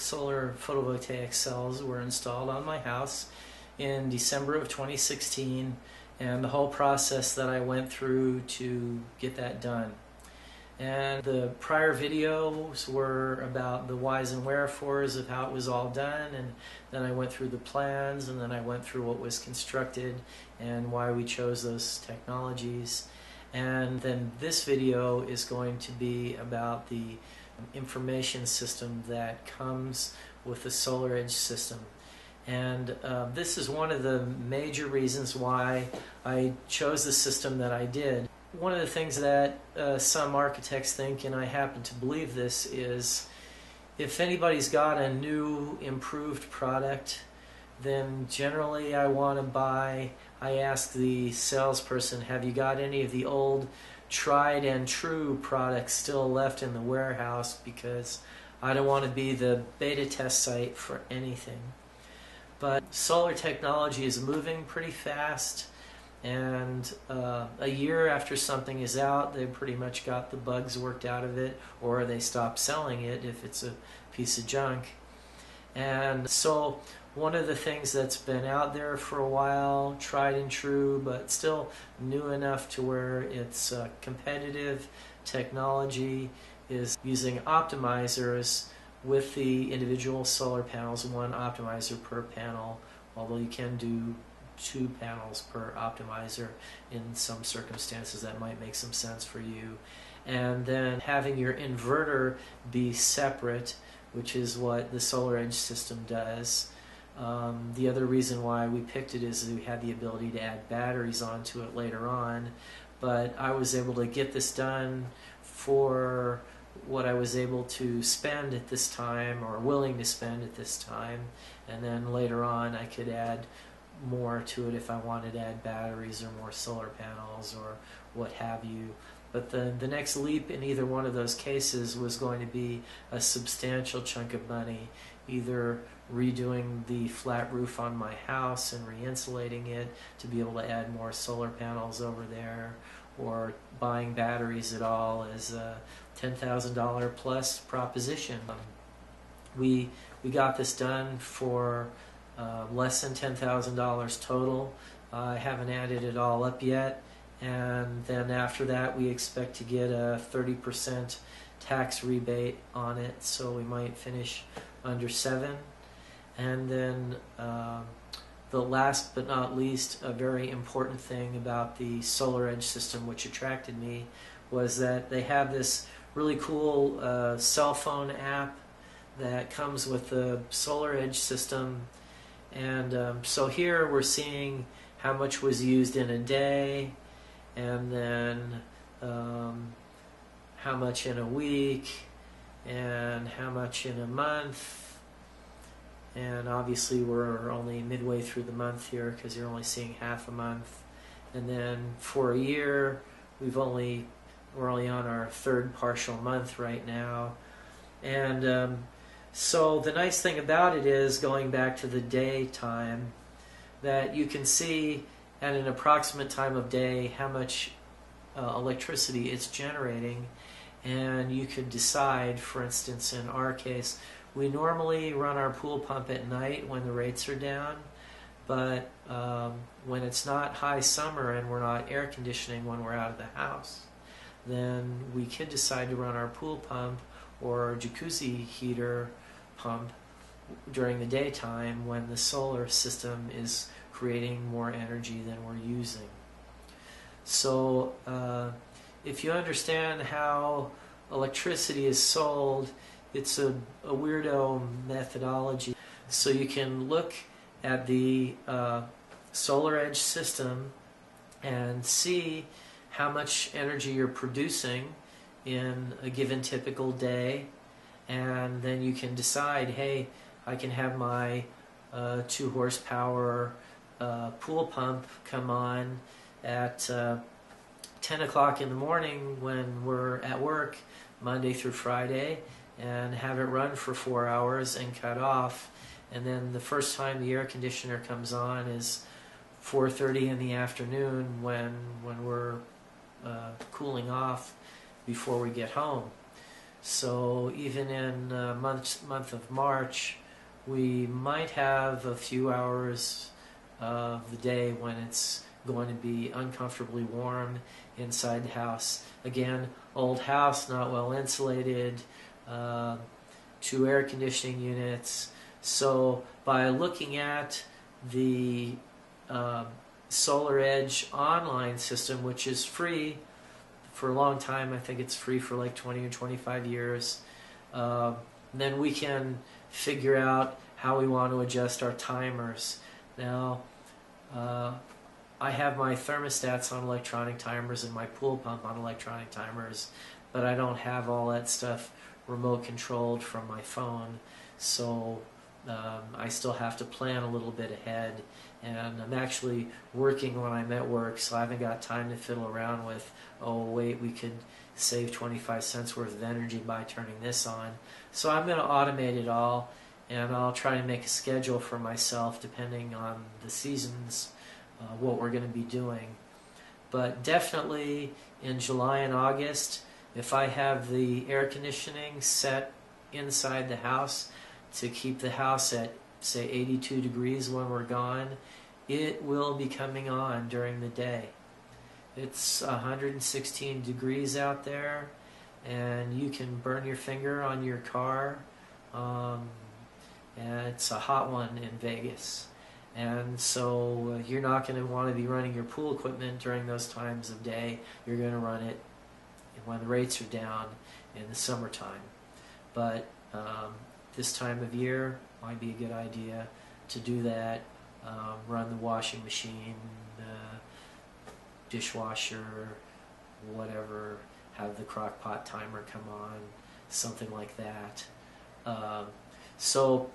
solar photovoltaic cells were installed on my house in December of 2016 and the whole process that I went through to get that done. And the prior videos were about the whys and wherefores of how it was all done, and then I went through the plans, and then I went through what was constructed and why we chose those technologies. And then this video is going to be about the information system that comes with the SolarEdge system. And uh, this is one of the major reasons why I chose the system that I did. One of the things that uh, some architects think, and I happen to believe this, is if anybody's got a new improved product, then generally I want to buy, I ask the salesperson, have you got any of the old tried and true products still left in the warehouse because I don't want to be the beta test site for anything. But solar technology is moving pretty fast, and uh, a year after something is out, they've pretty much got the bugs worked out of it, or they stop selling it if it's a piece of junk. And so, one of the things that's been out there for a while, tried and true, but still new enough to where it's uh, competitive technology, is using optimizers with the individual solar panels, one optimizer per panel, although you can do two panels per optimizer in some circumstances that might make some sense for you. And then having your inverter be separate, which is what the SolarEdge system does. Um, the other reason why we picked it is we had the ability to add batteries onto it later on, but I was able to get this done for what I was able to spend at this time or willing to spend at this time and then later on I could add more to it if I wanted to add batteries or more solar panels or what have you. But the, the next leap in either one of those cases was going to be a substantial chunk of money, either redoing the flat roof on my house and re-insulating it to be able to add more solar panels over there, or buying batteries at all as a $10,000 plus proposition. Um, we, we got this done for uh, less than $10,000 total. Uh, I haven't added it all up yet. And then after that, we expect to get a 30% tax rebate on it, so we might finish under seven. And then uh, the last but not least, a very important thing about the SolarEdge system, which attracted me, was that they have this really cool uh, cell phone app that comes with the SolarEdge system. And um, so here we're seeing how much was used in a day, and then um, how much in a week, and how much in a month. And obviously we're only midway through the month here because you're only seeing half a month. And then for a year we've only we're only on our third partial month right now. And um, so the nice thing about it is going back to the daytime that you can see at an approximate time of day how much uh, electricity it's generating. And you could decide for instance in our case we normally run our pool pump at night when the rates are down, but um, when it's not high summer and we're not air conditioning when we're out of the house, then we could decide to run our pool pump or jacuzzi heater pump during the daytime when the solar system is creating more energy than we're using. So uh, if you understand how electricity is sold, it's a, a weirdo methodology. So you can look at the uh, SolarEdge system and see how much energy you're producing in a given typical day and then you can decide hey I can have my uh, 2 horsepower uh, pool pump come on at uh, 10 o'clock in the morning when we're at work Monday through Friday and have it run for four hours and cut off. And then the first time the air conditioner comes on is 4:30 in the afternoon when when we're uh, cooling off before we get home. So even in uh, month month of March, we might have a few hours of the day when it's going to be uncomfortably warm inside the house. Again, old house, not well insulated, uh, two air conditioning units. So by looking at the uh, Solar Edge online system, which is free for a long time, I think it's free for like 20 or 25 years, uh, then we can figure out how we want to adjust our timers. Now, uh, I have my thermostats on electronic timers and my pool pump on electronic timers, but I don't have all that stuff remote controlled from my phone. So um, I still have to plan a little bit ahead. And I'm actually working when I'm at work, so I haven't got time to fiddle around with, oh, wait, we could save 25 cents worth of energy by turning this on. So I'm going to automate it all, and I'll try and make a schedule for myself depending on the seasons uh, what we're going to be doing. But definitely in July and August, if I have the air conditioning set inside the house to keep the house at, say, 82 degrees when we're gone, it will be coming on during the day. It's 116 degrees out there, and you can burn your finger on your car. Um, it's a hot one in Vegas. And so uh, you're not going to want to be running your pool equipment during those times of day. You're going to run it when the rates are down in the summertime. But um, this time of year might be a good idea to do that. Um, run the washing machine, uh, dishwasher, whatever. Have the crock pot timer come on, something like that. Um, so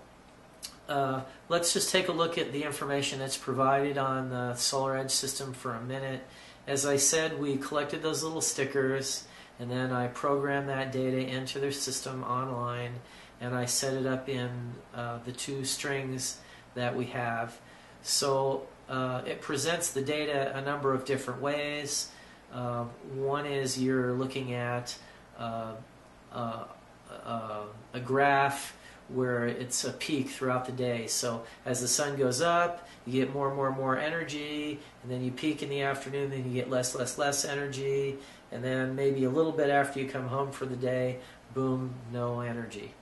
uh, let's just take a look at the information that's provided on the Solar Edge system for a minute. As I said, we collected those little stickers and then I programmed that data into their system online and I set it up in uh, the two strings that we have. So uh, it presents the data a number of different ways. Uh, one is you're looking at uh, uh, a graph where it's a peak throughout the day. So as the sun goes up, you get more and more and more energy, and then you peak in the afternoon, then you get less, less, less energy, and then maybe a little bit after you come home for the day, boom, no energy.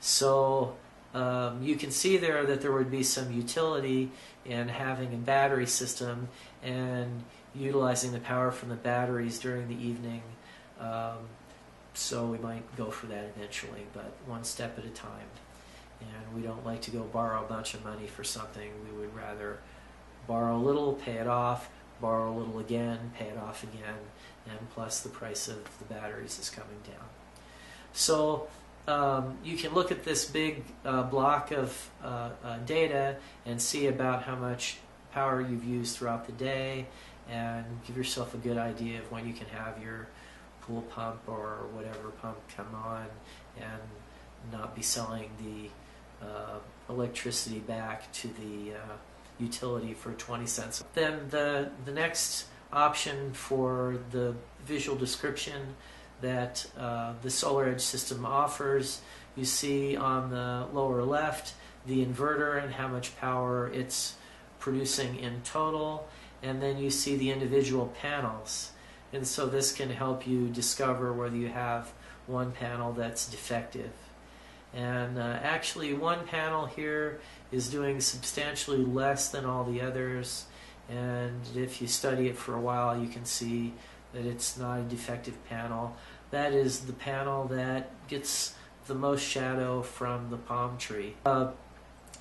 So um, you can see there that there would be some utility in having a battery system and utilizing the power from the batteries during the evening. Um, so we might go for that eventually, but one step at a time. And we don't like to go borrow a bunch of money for something. We would rather borrow a little, pay it off, borrow a little again, pay it off again, and plus the price of the batteries is coming down. So um, you can look at this big uh, block of uh, uh, data and see about how much power you've used throughout the day and give yourself a good idea of when you can have your pool pump or whatever pump come on and not be selling the uh, electricity back to the uh, utility for 20 cents. Then the, the next option for the visual description that uh, the Solar Edge system offers, you see on the lower left the inverter and how much power it's producing in total, and then you see the individual panels. And so this can help you discover whether you have one panel that's defective. And uh, actually, one panel here is doing substantially less than all the others. And if you study it for a while, you can see that it's not a defective panel. That is the panel that gets the most shadow from the palm tree. Uh,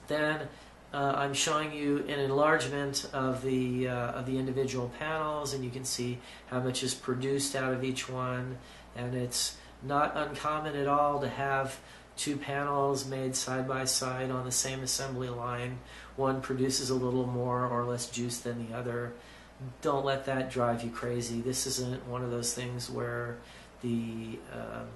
then uh, I'm showing you an enlargement of the uh, of the individual panels, and you can see how much is produced out of each one. And it's not uncommon at all to have two panels made side by side on the same assembly line. One produces a little more or less juice than the other. Don't let that drive you crazy. This isn't one of those things where the um,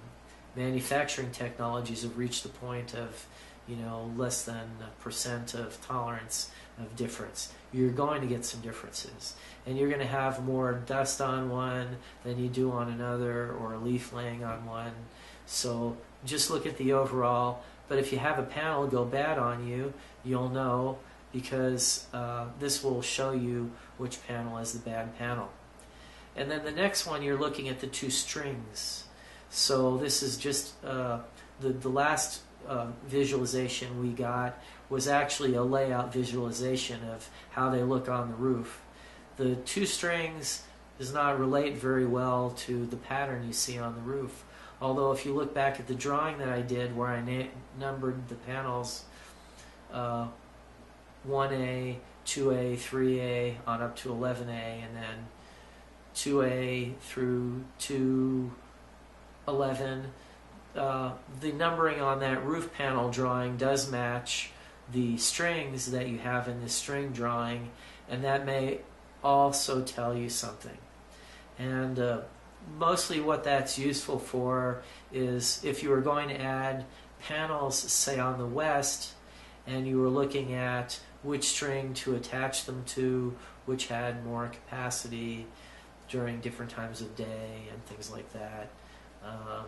manufacturing technologies have reached the point of you know less than a percent of tolerance of difference. You're going to get some differences, and you're going to have more dust on one than you do on another, or a leaf laying on one. So just look at the overall. But if you have a panel go bad on you, you'll know because uh, this will show you which panel is the bad panel. And then the next one, you're looking at the two strings. So this is just uh, the, the last uh, visualization we got was actually a layout visualization of how they look on the roof. The two strings does not relate very well to the pattern you see on the roof. Although if you look back at the drawing that I did where I numbered the panels uh, 1A, 2A, 3A on up to 11A and then 2A through 211, uh, the numbering on that roof panel drawing does match the strings that you have in this string drawing and that may also tell you something. And uh, mostly what that's useful for is if you were going to add panels, say on the west, and you were looking at which string to attach them to, which had more capacity during different times of day and things like that. Um,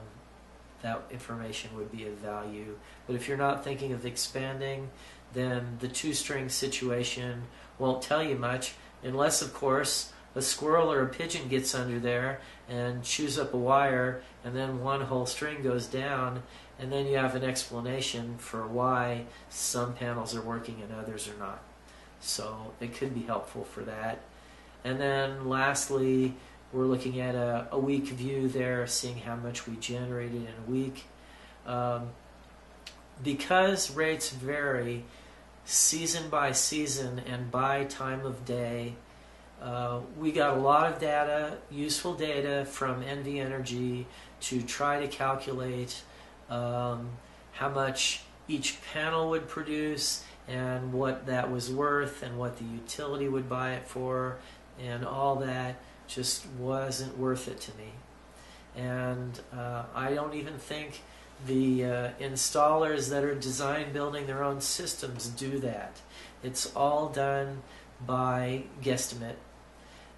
that information would be of value. But if you're not thinking of expanding, then the two string situation won't tell you much, unless, of course, a squirrel or a pigeon gets under there and chews up a wire, and then one whole string goes down, and then you have an explanation for why some panels are working and others are not. So it could be helpful for that. And then lastly, we're looking at a, a week view there, seeing how much we generated in a week. Um, because rates vary season by season and by time of day, uh, we got a lot of data, useful data from NV Energy to try to calculate um, how much each panel would produce and what that was worth and what the utility would buy it for and all that just wasn't worth it to me. And uh, I don't even think the uh, installers that are design building their own systems do that. It's all done by guesstimate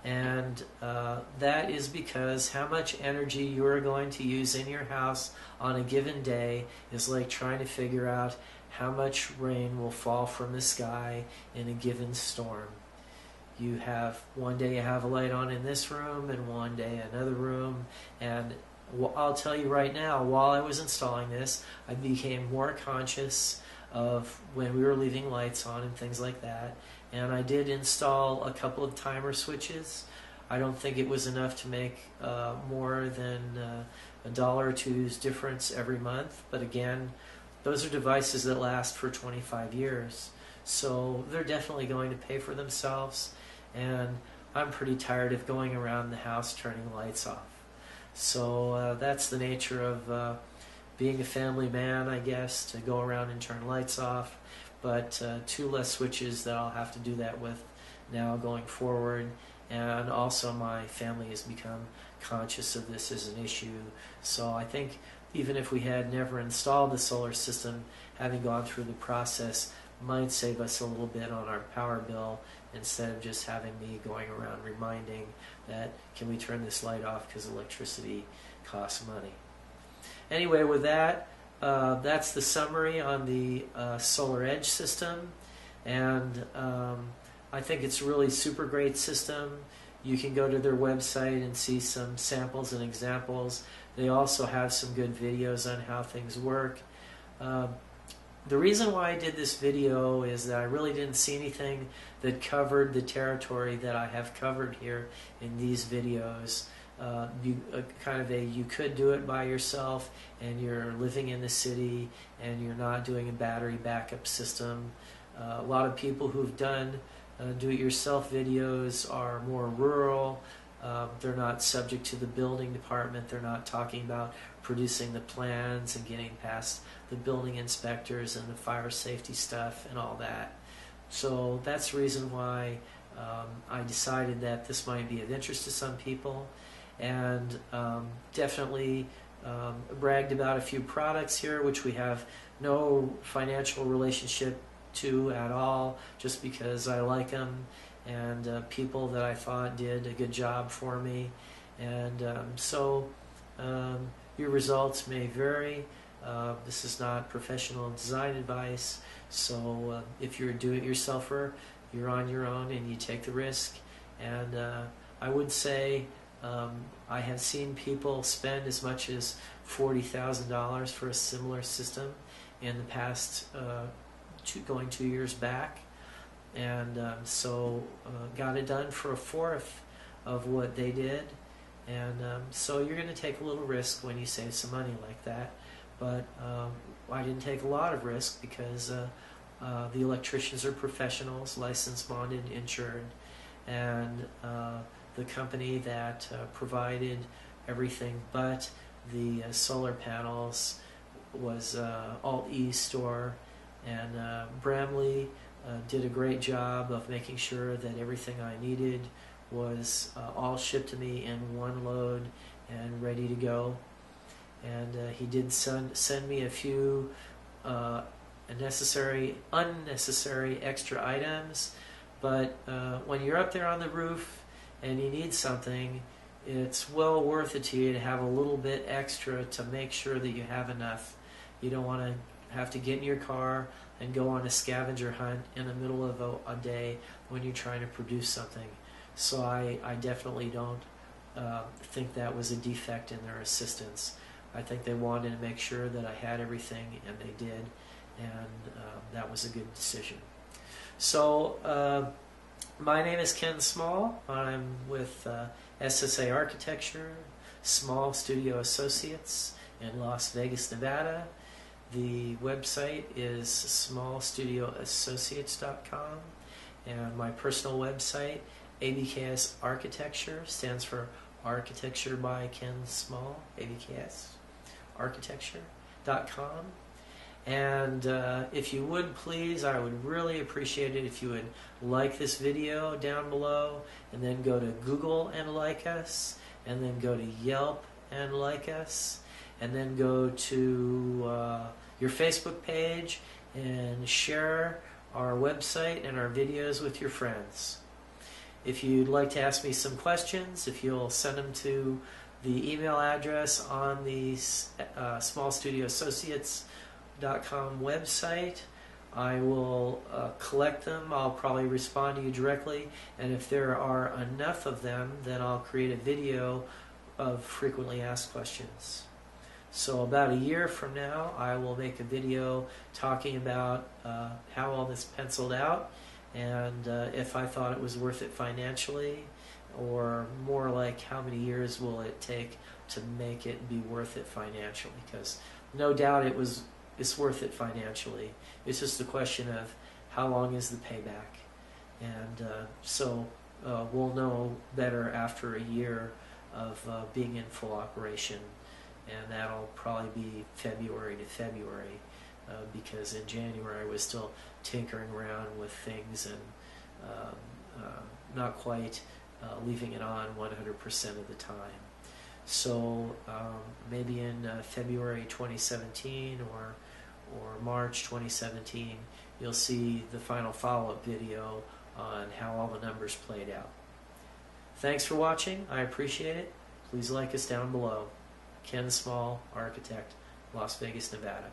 and uh, that is because how much energy you are going to use in your house on a given day is like trying to figure out how much rain will fall from the sky in a given storm. You have one day you have a light on in this room, and one day another room, and I'll tell you right now, while I was installing this, I became more conscious of when we were leaving lights on and things like that and I did install a couple of timer switches. I don't think it was enough to make uh, more than uh, a dollar or two's difference every month, but again, those are devices that last for 25 years. So they're definitely going to pay for themselves, and I'm pretty tired of going around the house turning lights off. So uh, that's the nature of uh, being a family man, I guess, to go around and turn lights off but uh, two less switches that I'll have to do that with now going forward. And also, my family has become conscious of this as an issue. So I think even if we had never installed the solar system, having gone through the process might save us a little bit on our power bill instead of just having me going around reminding that can we turn this light off because electricity costs money. Anyway, with that, uh, that's the summary on the uh, Solar Edge system, and um, I think it's really super great system. You can go to their website and see some samples and examples. They also have some good videos on how things work. Uh, the reason why I did this video is that I really didn't see anything that covered the territory that I have covered here in these videos uh, you uh, kind of a you could do it by yourself and you're living in the city and you're not doing a battery backup system. Uh, a lot of people who've done uh, do-it-yourself videos are more rural. Um, they're not subject to the building department. They're not talking about producing the plans and getting past the building inspectors and the fire safety stuff and all that. So that's the reason why um, I decided that this might be of interest to some people and um, definitely um, bragged about a few products here, which we have no financial relationship to at all, just because I like them and uh, people that I thought did a good job for me. And um, so, um, your results may vary. Uh, this is not professional design advice, so uh, if you're a do-it-yourselfer, you're on your own and you take the risk. And uh, I would say um, I have seen people spend as much as $40,000 for a similar system in the past, uh, two, going two years back. And um, so uh, got it done for a fourth of what they did. And um, so you're going to take a little risk when you save some money like that. But um, I didn't take a lot of risk because uh, uh, the electricians are professionals, licensed, bonded, insured, and uh, the company that uh, provided everything but the uh, solar panels was uh, Alt E Store, and Bramley did a great job of making sure that everything I needed was uh, all shipped to me in one load and ready to go. And uh, he did send send me a few uh, necessary, unnecessary extra items. But uh, when you're up there on the roof and you need something, it's well worth it to you to have a little bit extra to make sure that you have enough. You don't want to have to get in your car and go on a scavenger hunt in the middle of a, a day when you're trying to produce something. So I, I definitely don't uh, think that was a defect in their assistance. I think they wanted to make sure that I had everything, and they did, and uh, that was a good decision. So, uh, my name is Ken Small. I'm with uh, SSA Architecture, Small Studio Associates in Las Vegas, Nevada. The website is smallstudioassociates.com, and my personal website, ABKS Architecture, stands for Architecture by Ken Small, ABKS Architecture.com. And uh, if you would please, I would really appreciate it if you would like this video down below, and then go to Google and like us, and then go to Yelp and like us, and then go to uh, your Facebook page and share our website and our videos with your friends. If you'd like to ask me some questions, if you'll send them to the email address on the uh, Small Studio Associates com website. I will uh, collect them. I'll probably respond to you directly. And if there are enough of them, then I'll create a video of frequently asked questions. So, about a year from now, I will make a video talking about uh, how all this penciled out and uh, if I thought it was worth it financially, or more like how many years will it take to make it be worth it financially. Because no doubt it was it's worth it financially. It's just a question of how long is the payback, and uh, so uh, we'll know better after a year of uh, being in full operation, and that'll probably be February to February, uh, because in January I was still tinkering around with things and um, uh, not quite uh, leaving it on 100% of the time. So um, maybe in uh, February 2017 or or March 2017, you'll see the final follow-up video on how all the numbers played out. Thanks for watching. I appreciate it. Please like us down below. Ken Small, Architect, Las Vegas, Nevada.